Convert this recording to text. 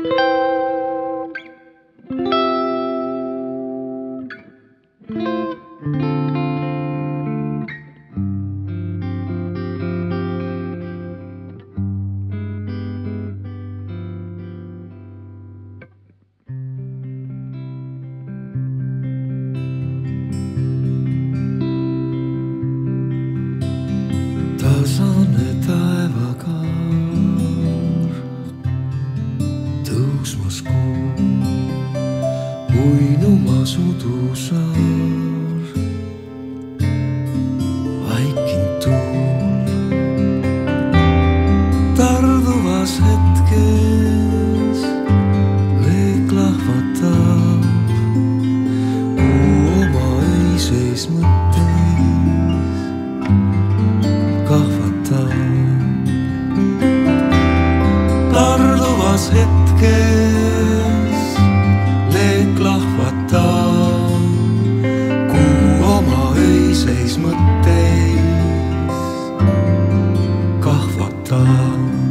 Tạo tõusmas kuu, uinumas udusaar. vaikinud tuul tarduvas hetkes leek lahvatab, kuu oma öiseis mõttes kahvatab tarduvas hetkes 当